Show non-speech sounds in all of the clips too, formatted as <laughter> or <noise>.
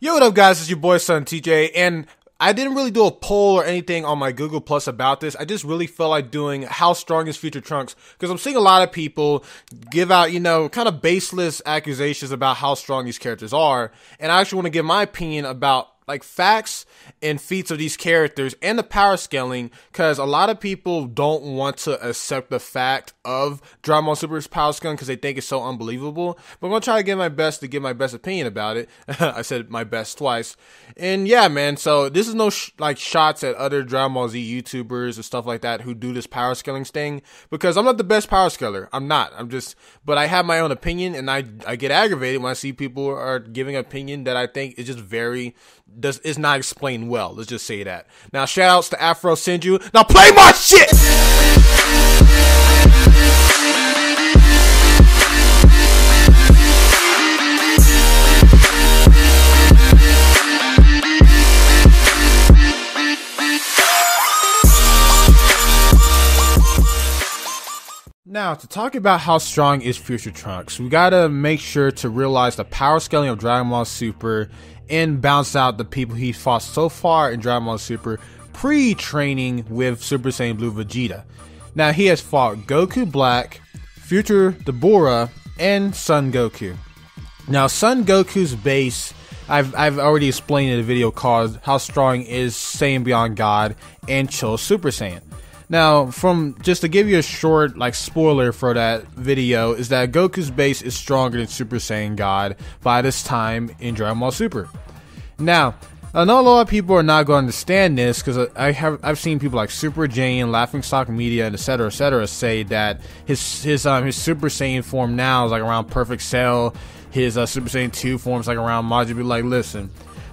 Yo, what up, guys? It's your boy, Son TJ, and I didn't really do a poll or anything on my Google Plus about this. I just really felt like doing how strong is Future Trunks because I'm seeing a lot of people give out, you know, kind of baseless accusations about how strong these characters are, and I actually want to give my opinion about like facts and feats of these characters and the power scaling because a lot of people don't want to accept the fact of Dragon Ball Super's power scaling because they think it's so unbelievable. But I'm gonna try to get my best to give my best opinion about it. <laughs> I said my best twice, and yeah, man. So this is no sh- like shots at other Dragon Ball Z YouTubers and stuff like that who do this power scaling thing because I'm not the best power scaler. I'm not. I'm just, but I have my own opinion, and I I get aggravated when I see people are giving opinion that I think is just very does is not explained well. Let's just say that. Now, shout outs to Afro Senju. Now play my shit. Now, to talk about how strong is Future Trunks, we gotta make sure to realize the power scaling of Dragon Ball Super and bounce out the people he fought so far in Dragon Ball Super pre training with Super Saiyan Blue Vegeta. Now, he has fought Goku Black, Future Dabura, and Son Goku. Now, Son Goku's base, I've, I've already explained in a video called How Strong is Saiyan Beyond God and Chill Super Saiyan. Now, from just to give you a short like spoiler for that video, is that Goku's base is stronger than Super Saiyan God by this time in Dragon Ball Super. Now, I know a lot of people are not going to understand this because I have I've seen people like Super Jane, Laughing Stock Media, and etc. etc. say that his his um his Super Saiyan form now is like around Perfect Cell. His uh, Super Saiyan 2 forms like around Majin. Like, listen,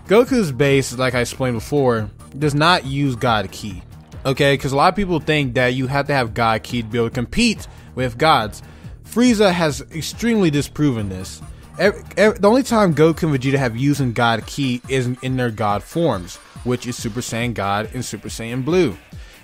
Goku's base, like I explained before, does not use God Ki. Okay, because a lot of people think that you have to have God Ki to be able to compete with gods. Frieza has extremely disproven this. Every, every, the only time Goku and Vegeta have used God Ki is in their God forms, which is Super Saiyan God and Super Saiyan Blue.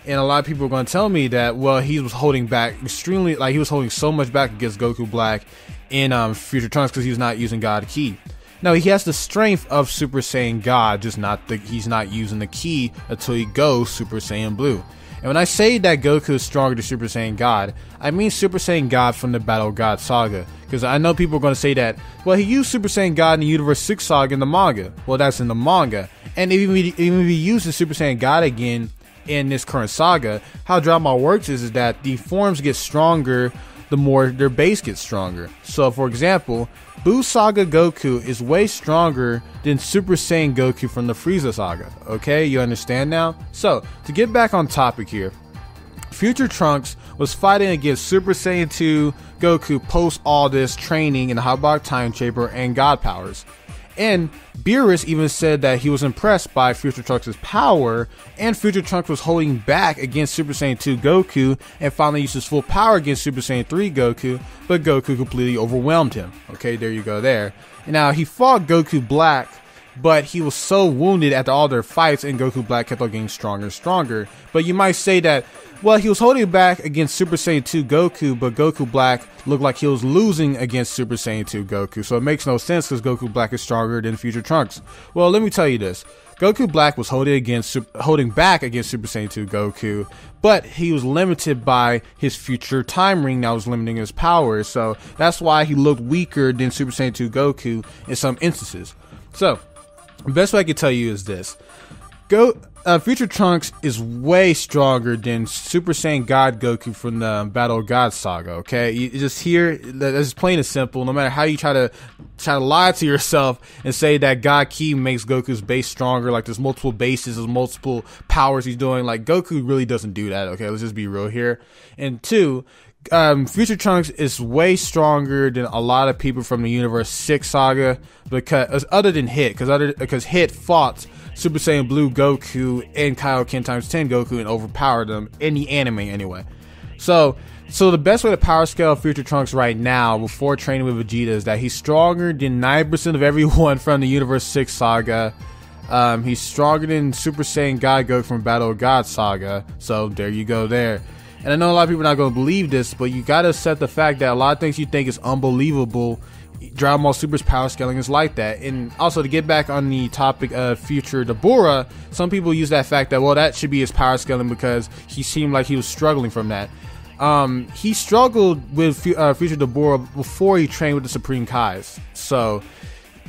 And a lot of people are going to tell me that, well, he was holding back extremely, like he was holding so much back against Goku Black in um, Future Trunks because he was not using God Ki. No, he has the strength of Super Saiyan God, just not the he's not using the ki until he goes Super Saiyan Blue. And when I say that Goku is stronger than Super Saiyan God, I mean Super Saiyan God from the Battle God saga. Because I know people are going to say that, well, he used Super Saiyan God in the Universe 6 saga in the manga. Well, that's in the manga. And even if he, even if he uses Super Saiyan God again in this current saga, how Ball works is, is that the forms get stronger the more their base gets stronger. So, for example, Buu Saga Goku is way stronger than Super Saiyan Goku from the Frieza Saga. Okay, you understand now? So, to get back on topic here, Future Trunks was fighting against Super Saiyan 2 Goku post all this training in the Hyperbolic Time Chamber and God powers. And Beerus even said that he was impressed by Future Trunks' power, and Future Trunks was holding back against Super Saiyan 2 Goku and finally used his full power against Super Saiyan 3 Goku, but Goku completely overwhelmed him. Okay, there you go there. Now he fought Goku Black, but he was so wounded after all their fights, and Goku Black kept on getting stronger and stronger. But you might say that well, he was holding back against Super Saiyan 2 Goku, but Goku Black looked like he was losing against Super Saiyan 2 Goku, so it makes no sense because Goku Black is stronger than Future Trunks. Well, let me tell you this. Goku Black was holding against holding back against Super Saiyan 2 Goku, but he was limited by his future time ring that was limiting his powers. So that's why he looked weaker than Super Saiyan 2 Goku in some instances. So best way I could tell you is this: Go uh, Future Trunks is way stronger than Super Saiyan God Goku from the Battle of God saga. Okay, you just here that's plain and simple. No matter how you try to try to lie to yourself and say that God Ki makes Goku's base stronger, like there's multiple bases, there's multiple powers he's doing. Like Goku really doesn't do that. Okay, let's just be real here. And two, um, Future Trunks is way stronger than a lot of people from the Universe Six Saga because other than Hit, because other because Hit fought Super Saiyan Blue Goku and Kaioken times 10 Goku and overpowered them in the anime anyway. So, so the best way to power scale Future Trunks right now before training with Vegeta is that he's stronger than 9% of <laughs> everyone from the Universe 6 saga. Um, he's stronger than Super Saiyan God Goku from Battle of God saga. So there you go there. And I know a lot of people are not going to believe this, but you got to accept the fact that a lot of things you think is unbelievable Dragon Ball Super's power scaling is like that. And also to get back on the topic of future Dabura, some people use that fact that well that should be his power scaling because he seemed like he was struggling from that. Um, he struggled with uh, future Dabura before he trained with the Supreme Kais. So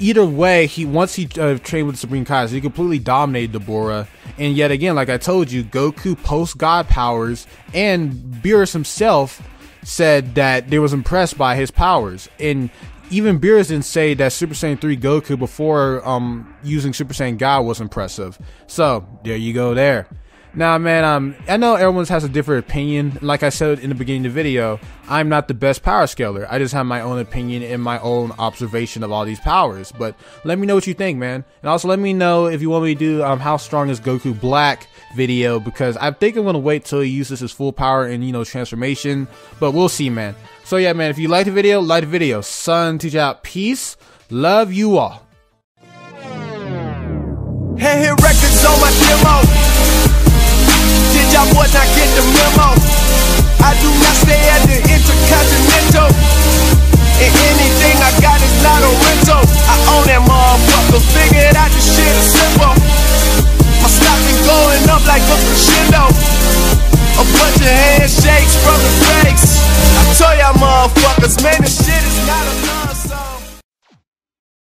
either way, he once he uh, trained with Supreme Kais, he completely dominated Dabura. And yet again, like I told you, Goku post God powers and Beerus himself said that they was impressed by his powers. And even Beerus didn't say that Super Saiyan 3 Goku before um, using Super Saiyan God was impressive. So there you go there. Now, man, um, I know everyone has a different opinion. Like I said in the beginning of the video, I'm not the best power scaler. I just have my own opinion and my own observation of all these powers. But let me know what you think, man. And also let me know if you want me to do um, how strong is Goku Black video because I think I'm gonna wait till he uses his full power and you know transformation. But we'll see, man. So yeah, man, if you like the video, like the video. Son TJ out. Peace. Love you all. Hey, records on my demo get the memo. I do not stay at the Intercontinental. And anything I got is not a rental. I own that motherfucker. Figured out this shit is simple.